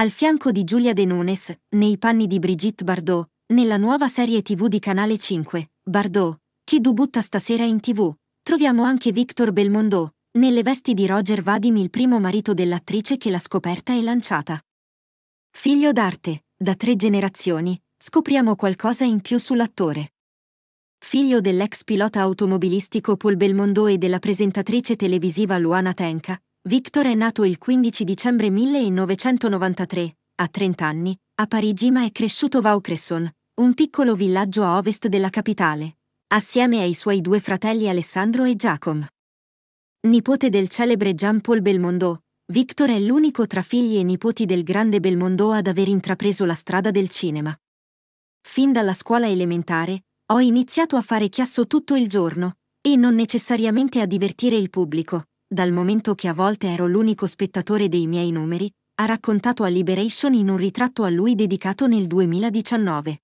Al fianco di Giulia De Nunes, nei panni di Brigitte Bardot, nella nuova serie TV di Canale 5, Bardot, che debutta stasera in TV, troviamo anche Victor Belmondo, nelle vesti di Roger Vadim il primo marito dell'attrice che l'ha scoperta e lanciata. Figlio d'arte, da tre generazioni, scopriamo qualcosa in più sull'attore. Figlio dell'ex pilota automobilistico Paul Belmondo e della presentatrice televisiva Luana Tenka, Victor è nato il 15 dicembre 1993, a 30 anni, a Parigi ma è cresciuto a Vaucresson, un piccolo villaggio a ovest della capitale, assieme ai suoi due fratelli Alessandro e Giacomo. Nipote del celebre Jean-Paul Belmondo, Victor è l'unico tra figli e nipoti del grande Belmondo ad aver intrapreso la strada del cinema. Fin dalla scuola elementare, ho iniziato a fare chiasso tutto il giorno, e non necessariamente a divertire il pubblico, dal momento che a volte ero l'unico spettatore dei miei numeri, ha raccontato a Liberation in un ritratto a lui dedicato nel 2019.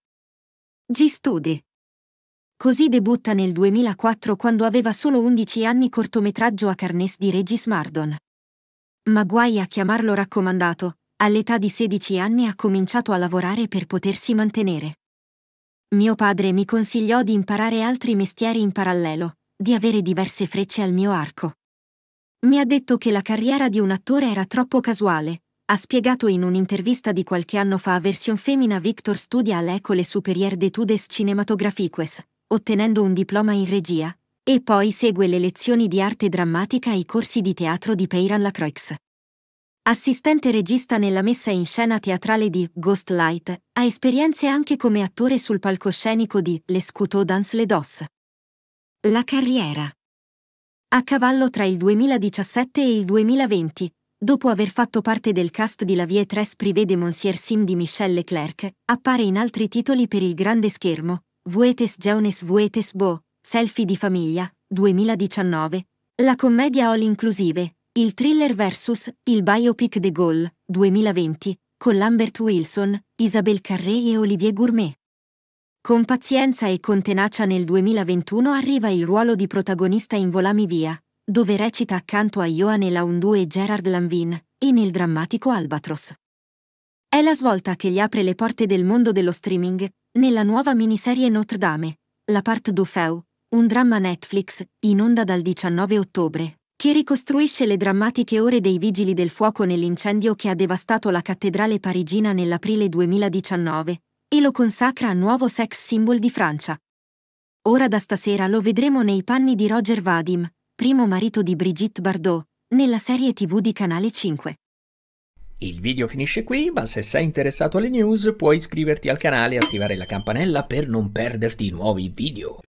G-Study Così debutta nel 2004 quando aveva solo 11 anni cortometraggio a Carnes di Regis Mardon. Ma guai a chiamarlo raccomandato, all'età di 16 anni ha cominciato a lavorare per potersi mantenere. Mio padre mi consigliò di imparare altri mestieri in parallelo, di avere diverse frecce al mio arco. Mi ha detto che la carriera di un attore era troppo casuale, ha spiegato in un'intervista di qualche anno fa a Version Femina Victor studia all'École Supérieure d'études cinématographiques, ottenendo un diploma in regia, e poi segue le lezioni di arte drammatica e i corsi di teatro di Peyran Lacroix. Assistente regista nella messa in scena teatrale di Ghost Light, ha esperienze anche come attore sul palcoscenico di Les Couteaux dans les Dos. La carriera. A cavallo tra il 2017 e il 2020, dopo aver fatto parte del cast di La Vie Tres Privé de Monsieur Sim di Michel Leclerc, appare in altri titoli per il grande schermo, Vuetes Jeunes Vuetes Bo, Selfie di famiglia, 2019, la commedia all inclusive, il thriller versus il biopic de Gaulle, 2020, con Lambert Wilson, Isabelle Carré e Olivier Gourmet. Con pazienza e con tenacia nel 2021 arriva il ruolo di protagonista in Volami Via, dove recita accanto a Johanne Laundu e Gerard Lanvin, e nel drammatico Albatros. È la svolta che gli apre le porte del mondo dello streaming, nella nuova miniserie Notre Dame, La Part du Feu, un dramma Netflix, in onda dal 19 ottobre, che ricostruisce le drammatiche ore dei vigili del fuoco nell'incendio che ha devastato la cattedrale parigina nell'aprile 2019, e lo consacra a nuovo sex symbol di Francia. Ora da stasera lo vedremo nei panni di Roger Vadim, primo marito di Brigitte Bardot, nella serie tv di Canale 5. Il video finisce qui, ma se sei interessato alle news puoi iscriverti al canale e attivare la campanella per non perderti nuovi video.